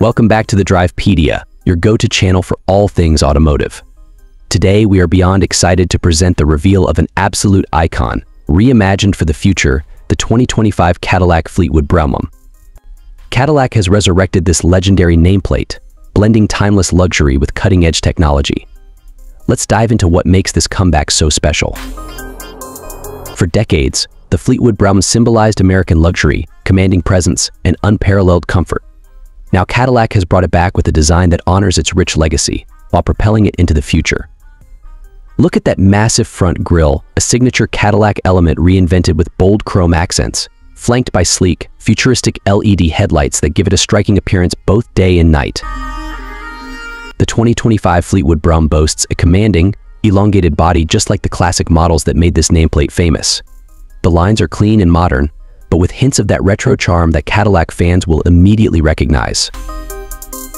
Welcome back to the Drivepedia, your go-to channel for all things automotive. Today, we are beyond excited to present the reveal of an absolute icon, reimagined for the future, the 2025 Cadillac Fleetwood Brougham. Cadillac has resurrected this legendary nameplate, blending timeless luxury with cutting-edge technology. Let's dive into what makes this comeback so special. For decades, the Fleetwood Brougham symbolized American luxury, commanding presence, and unparalleled comfort. Now Cadillac has brought it back with a design that honors its rich legacy, while propelling it into the future. Look at that massive front grille, a signature Cadillac element reinvented with bold chrome accents, flanked by sleek, futuristic LED headlights that give it a striking appearance both day and night. The 2025 Fleetwood Brougham boasts a commanding, elongated body just like the classic models that made this nameplate famous. The lines are clean and modern, but with hints of that retro charm that Cadillac fans will immediately recognize.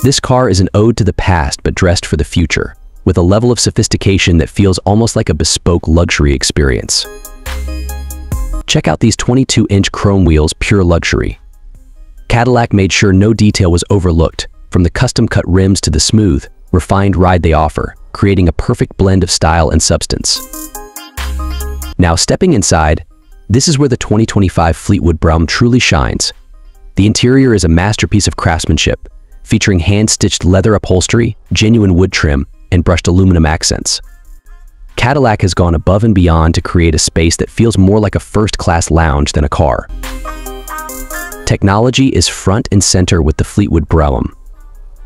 This car is an ode to the past but dressed for the future, with a level of sophistication that feels almost like a bespoke luxury experience. Check out these 22-inch chrome wheels, pure luxury. Cadillac made sure no detail was overlooked, from the custom-cut rims to the smooth, refined ride they offer, creating a perfect blend of style and substance. Now stepping inside, this is where the 2025 Fleetwood Brougham truly shines. The interior is a masterpiece of craftsmanship, featuring hand-stitched leather upholstery, genuine wood trim, and brushed aluminum accents. Cadillac has gone above and beyond to create a space that feels more like a first-class lounge than a car. Technology is front and center with the Fleetwood Brougham.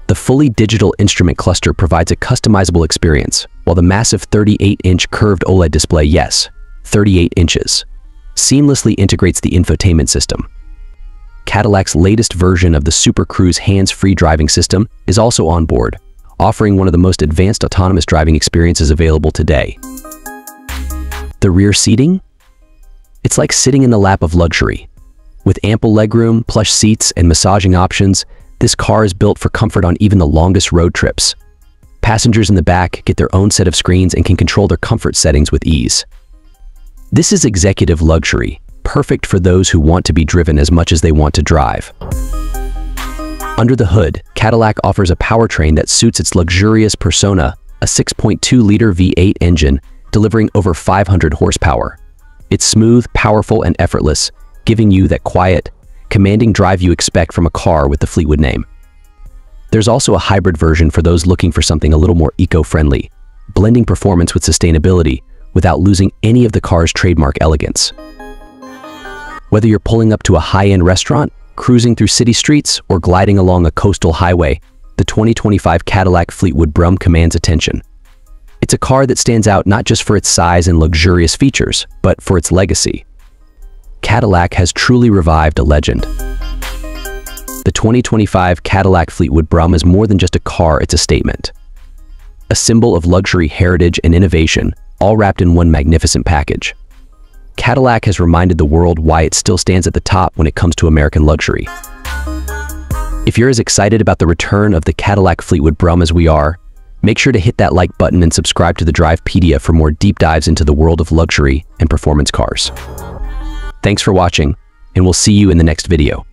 The fully digital instrument cluster provides a customizable experience, while the massive 38-inch curved OLED display, yes, 38 inches, seamlessly integrates the infotainment system. Cadillac's latest version of the Super Cruise hands-free driving system is also on board, offering one of the most advanced autonomous driving experiences available today. The rear seating? It's like sitting in the lap of luxury. With ample legroom, plush seats, and massaging options, this car is built for comfort on even the longest road trips. Passengers in the back get their own set of screens and can control their comfort settings with ease. This is executive luxury, perfect for those who want to be driven as much as they want to drive. Under the hood, Cadillac offers a powertrain that suits its luxurious persona, a 6.2-liter V8 engine delivering over 500 horsepower. It's smooth, powerful, and effortless, giving you that quiet, commanding drive you expect from a car with the Fleetwood name. There's also a hybrid version for those looking for something a little more eco-friendly, blending performance with sustainability without losing any of the car's trademark elegance. Whether you're pulling up to a high-end restaurant cruising through city streets, or gliding along a coastal highway, the 2025 Cadillac Fleetwood Brougham commands attention. It's a car that stands out not just for its size and luxurious features, but for its legacy. Cadillac has truly revived a legend. The 2025 Cadillac Fleetwood Brougham is more than just a car, it's a statement. A symbol of luxury, heritage, and innovation, all wrapped in one magnificent package. Cadillac has reminded the world why it still stands at the top when it comes to American luxury. If you're as excited about the return of the Cadillac Fleetwood Brougham as we are, make sure to hit that like button and subscribe to the Drivepedia for more deep dives into the world of luxury and performance cars. Thanks for watching, and we'll see you in the next video.